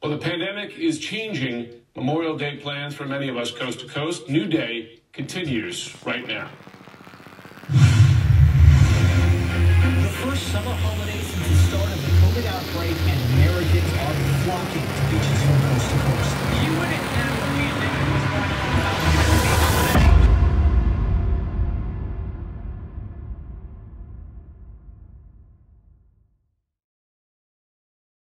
Well, the pandemic is changing Memorial Day plans for many of us coast to coast. New Day continues right now. The first summer holiday since the start of the COVID outbreak, and Americans are flocking to beaches.